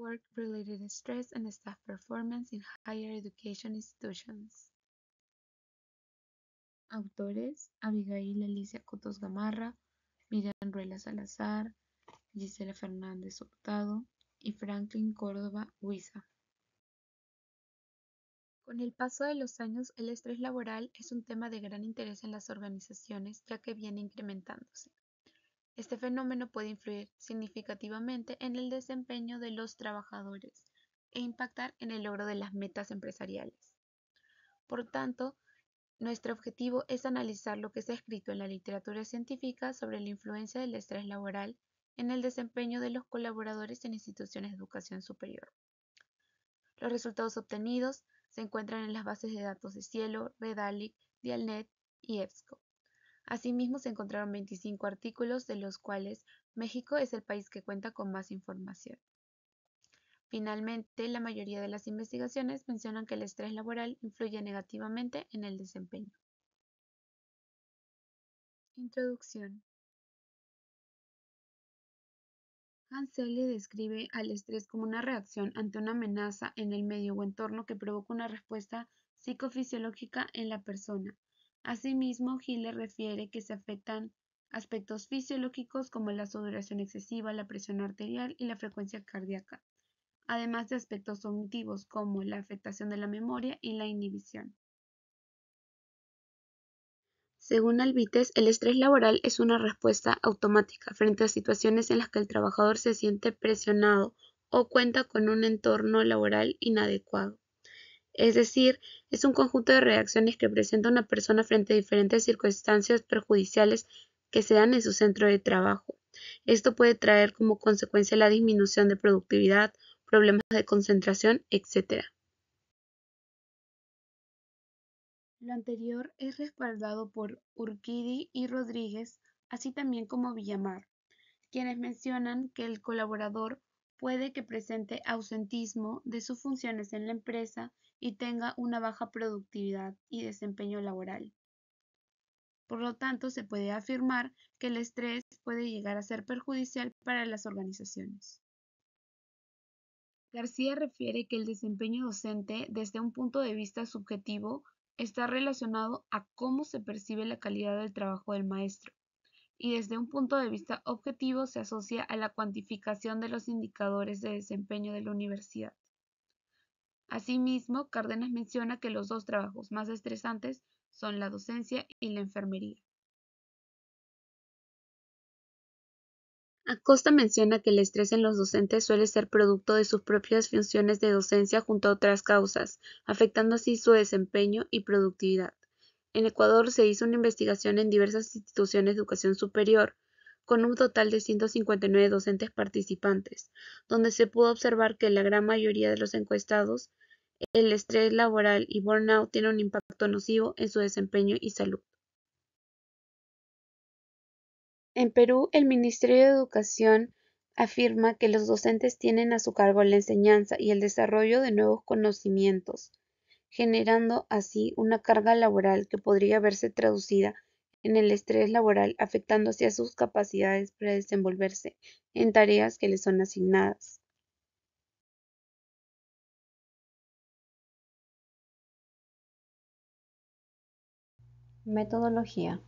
Work-Related Stress and Staff Performance in Higher Education Institutions. Autores: Abigail Alicia Cotos Gamarra, Miriam Ruela Salazar, Gisela Fernández Hurtado y Franklin Córdoba Huiza. Con el paso de los años, el estrés laboral es un tema de gran interés en las organizaciones ya que viene incrementándose. Este fenómeno puede influir significativamente en el desempeño de los trabajadores e impactar en el logro de las metas empresariales. Por tanto, nuestro objetivo es analizar lo que se ha escrito en la literatura científica sobre la influencia del estrés laboral en el desempeño de los colaboradores en instituciones de educación superior. Los resultados obtenidos se encuentran en las bases de datos de Cielo, Redalic, Dialnet y EBSCO. Asimismo, se encontraron 25 artículos, de los cuales México es el país que cuenta con más información. Finalmente, la mayoría de las investigaciones mencionan que el estrés laboral influye negativamente en el desempeño. Introducción. Hans Selye describe al estrés como una reacción ante una amenaza en el medio o entorno que provoca una respuesta psicofisiológica en la persona. Asimismo, Hiller refiere que se afectan aspectos fisiológicos como la sudoración excesiva, la presión arterial y la frecuencia cardíaca además de aspectos cognitivos como la afectación de la memoria y la inhibición. Según Albites, el estrés laboral es una respuesta automática frente a situaciones en las que el trabajador se siente presionado o cuenta con un entorno laboral inadecuado. Es decir, es un conjunto de reacciones que presenta una persona frente a diferentes circunstancias perjudiciales que se dan en su centro de trabajo. Esto puede traer como consecuencia la disminución de productividad, problemas de concentración, etc. Lo anterior es respaldado por Urquidi y Rodríguez, así también como Villamar, quienes mencionan que el colaborador puede que presente ausentismo de sus funciones en la empresa y tenga una baja productividad y desempeño laboral. Por lo tanto, se puede afirmar que el estrés puede llegar a ser perjudicial para las organizaciones. García refiere que el desempeño docente, desde un punto de vista subjetivo, está relacionado a cómo se percibe la calidad del trabajo del maestro, y desde un punto de vista objetivo se asocia a la cuantificación de los indicadores de desempeño de la universidad. Asimismo, Cárdenas menciona que los dos trabajos más estresantes son la docencia y la enfermería. Acosta menciona que el estrés en los docentes suele ser producto de sus propias funciones de docencia junto a otras causas, afectando así su desempeño y productividad. En Ecuador se hizo una investigación en diversas instituciones de educación superior, con un total de 159 docentes participantes, donde se pudo observar que en la gran mayoría de los encuestados el estrés laboral y burnout tienen un impacto nocivo en su desempeño y salud. En Perú, el Ministerio de Educación afirma que los docentes tienen a su cargo la enseñanza y el desarrollo de nuevos conocimientos, generando así una carga laboral que podría verse traducida en el estrés laboral, afectando a sus capacidades para desenvolverse en tareas que les son asignadas. Metodología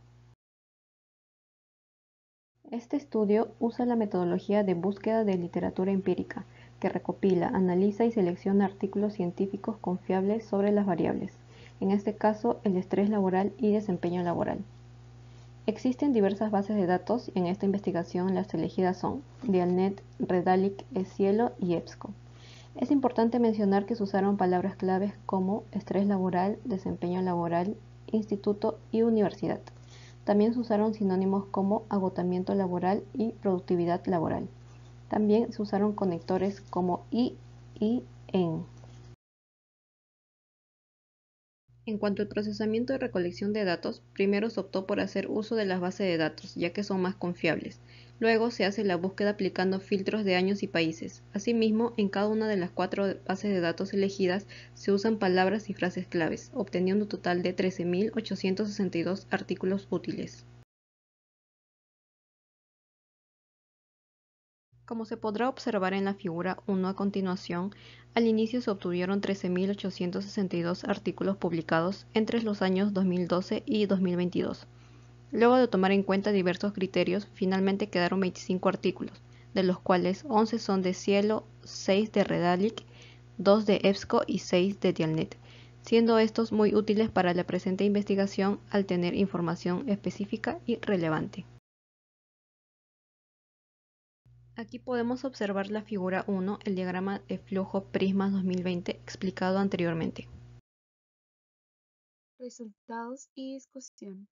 este estudio usa la metodología de búsqueda de literatura empírica, que recopila, analiza y selecciona artículos científicos confiables sobre las variables, en este caso el estrés laboral y desempeño laboral. Existen diversas bases de datos y en esta investigación las elegidas son Dialnet, Redalic, ESCIELO y EBSCO. Es importante mencionar que se usaron palabras claves como estrés laboral, desempeño laboral, instituto y universidad. También se usaron sinónimos como agotamiento laboral y productividad laboral. También se usaron conectores como y y en. En cuanto al procesamiento y recolección de datos, primero se optó por hacer uso de las bases de datos, ya que son más confiables. Luego se hace la búsqueda aplicando filtros de años y países. Asimismo, en cada una de las cuatro bases de datos elegidas se usan palabras y frases claves, obteniendo un total de 13.862 artículos útiles. Como se podrá observar en la figura 1 a continuación, al inicio se obtuvieron 13.862 artículos publicados entre los años 2012 y 2022. Luego de tomar en cuenta diversos criterios, finalmente quedaron 25 artículos, de los cuales 11 son de Cielo, 6 de Redalic, 2 de EBSCO y 6 de Dialnet, siendo estos muy útiles para la presente investigación al tener información específica y relevante. Aquí podemos observar la figura 1, el diagrama de flujo Prisma 2020 explicado anteriormente. Resultados y discusión.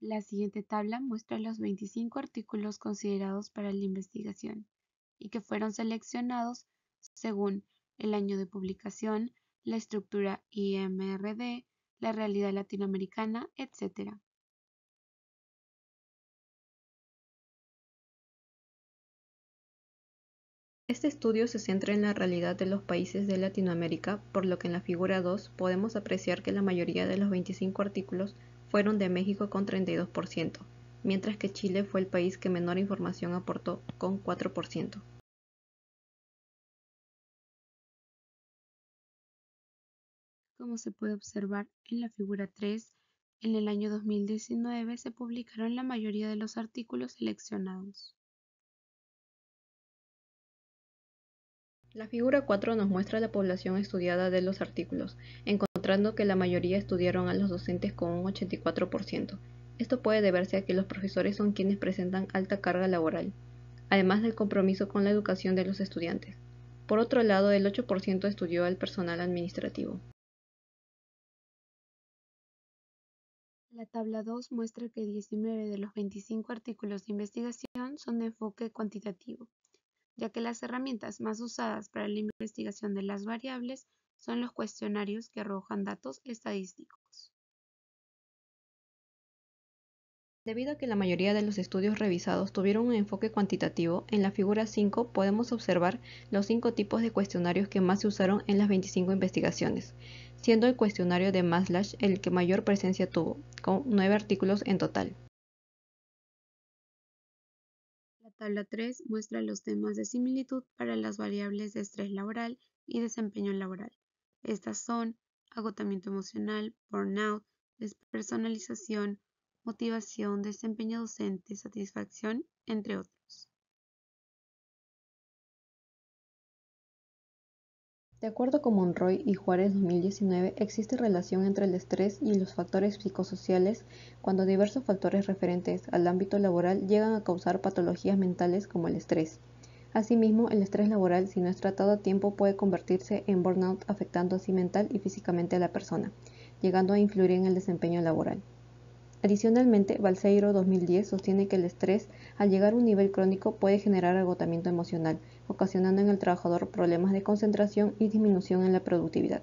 La siguiente tabla muestra los 25 artículos considerados para la investigación y que fueron seleccionados según el año de publicación, la estructura IMRD, la realidad latinoamericana, etc. Este estudio se centra en la realidad de los países de Latinoamérica, por lo que en la figura 2 podemos apreciar que la mayoría de los 25 artículos fueron de México con 32%, mientras que Chile fue el país que menor información aportó con 4%. Como se puede observar en la figura 3, en el año 2019 se publicaron la mayoría de los artículos seleccionados. La figura 4 nos muestra la población estudiada de los artículos, encontrando que la mayoría estudiaron a los docentes con un 84%. Esto puede deberse a que los profesores son quienes presentan alta carga laboral, además del compromiso con la educación de los estudiantes. Por otro lado, el 8% estudió al personal administrativo. La tabla 2 muestra que 19 de los 25 artículos de investigación son de enfoque cuantitativo, ya que las herramientas más usadas para la investigación de las variables son los cuestionarios que arrojan datos estadísticos. Debido a que la mayoría de los estudios revisados tuvieron un enfoque cuantitativo, en la figura 5 podemos observar los cinco tipos de cuestionarios que más se usaron en las 25 investigaciones, siendo el cuestionario de Maslach el que mayor presencia tuvo, con nueve artículos en total. La tabla 3 muestra los temas de similitud para las variables de estrés laboral y desempeño laboral. Estas son agotamiento emocional, burnout, despersonalización, motivación, desempeño docente, satisfacción, entre otros. De acuerdo con Monroy y Juárez 2019, existe relación entre el estrés y los factores psicosociales cuando diversos factores referentes al ámbito laboral llegan a causar patologías mentales como el estrés. Asimismo, el estrés laboral, si no es tratado a tiempo, puede convertirse en burnout afectando así mental y físicamente a la persona, llegando a influir en el desempeño laboral. Adicionalmente, Balseiro 2010 sostiene que el estrés, al llegar a un nivel crónico, puede generar agotamiento emocional, ocasionando en el trabajador problemas de concentración y disminución en la productividad.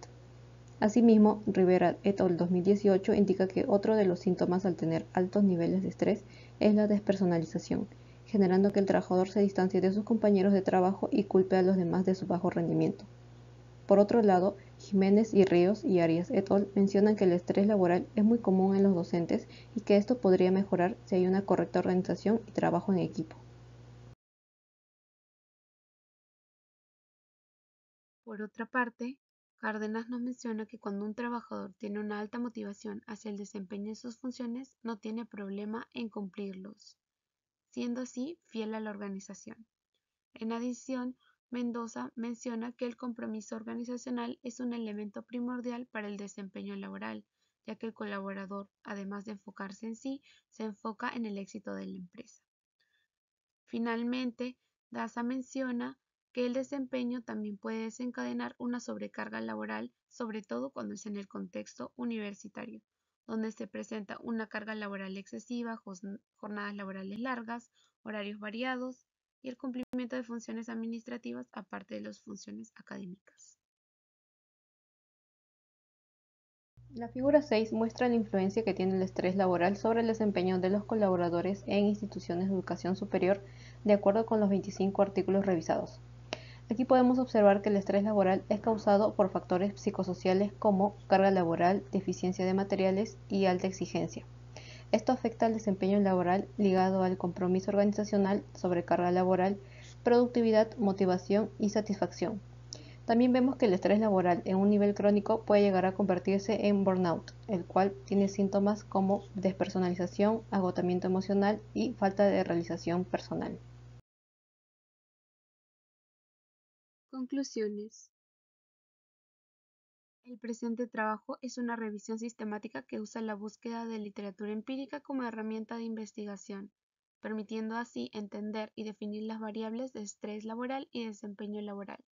Asimismo, Rivera et al. 2018 indica que otro de los síntomas al tener altos niveles de estrés es la despersonalización, generando que el trabajador se distancie de sus compañeros de trabajo y culpe a los demás de su bajo rendimiento. Por otro lado, Jiménez y Ríos y Arias et al. mencionan que el estrés laboral es muy común en los docentes y que esto podría mejorar si hay una correcta organización y trabajo en equipo. Por otra parte, Cárdenas nos menciona que cuando un trabajador tiene una alta motivación hacia el desempeño de sus funciones, no tiene problema en cumplirlos, siendo así fiel a la organización. En adición, Mendoza menciona que el compromiso organizacional es un elemento primordial para el desempeño laboral, ya que el colaborador, además de enfocarse en sí, se enfoca en el éxito de la empresa. Finalmente, Daza menciona que el desempeño también puede desencadenar una sobrecarga laboral, sobre todo cuando es en el contexto universitario, donde se presenta una carga laboral excesiva, jornadas laborales largas, horarios variados y el cumplimiento de funciones administrativas aparte de las funciones académicas. La figura 6 muestra la influencia que tiene el estrés laboral sobre el desempeño de los colaboradores en instituciones de educación superior de acuerdo con los 25 artículos revisados. Aquí podemos observar que el estrés laboral es causado por factores psicosociales como carga laboral, deficiencia de materiales y alta exigencia. Esto afecta al desempeño laboral ligado al compromiso organizacional, sobrecarga laboral, productividad, motivación y satisfacción. También vemos que el estrés laboral en un nivel crónico puede llegar a convertirse en burnout, el cual tiene síntomas como despersonalización, agotamiento emocional y falta de realización personal. Conclusiones. El presente trabajo es una revisión sistemática que usa la búsqueda de literatura empírica como herramienta de investigación, permitiendo así entender y definir las variables de estrés laboral y desempeño laboral.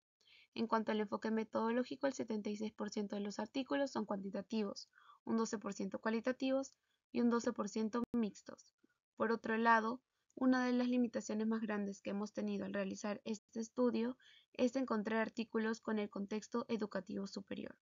En cuanto al enfoque metodológico, el 76% de los artículos son cuantitativos, un 12% cualitativos y un 12% mixtos. Por otro lado, una de las limitaciones más grandes que hemos tenido al realizar este estudio es encontrar artículos con el contexto educativo superior.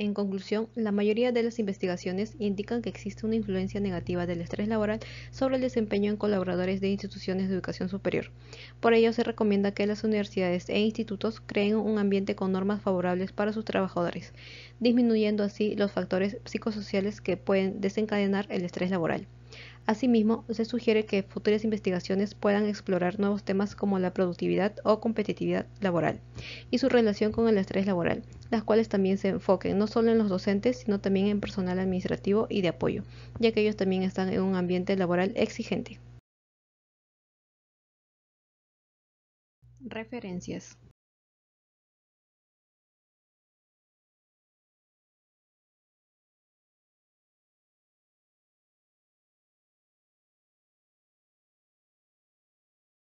En conclusión, la mayoría de las investigaciones indican que existe una influencia negativa del estrés laboral sobre el desempeño en colaboradores de instituciones de educación superior. Por ello, se recomienda que las universidades e institutos creen un ambiente con normas favorables para sus trabajadores, disminuyendo así los factores psicosociales que pueden desencadenar el estrés laboral. Asimismo, se sugiere que futuras investigaciones puedan explorar nuevos temas como la productividad o competitividad laboral y su relación con el estrés laboral, las cuales también se enfoquen no solo en los docentes, sino también en personal administrativo y de apoyo, ya que ellos también están en un ambiente laboral exigente. Referencias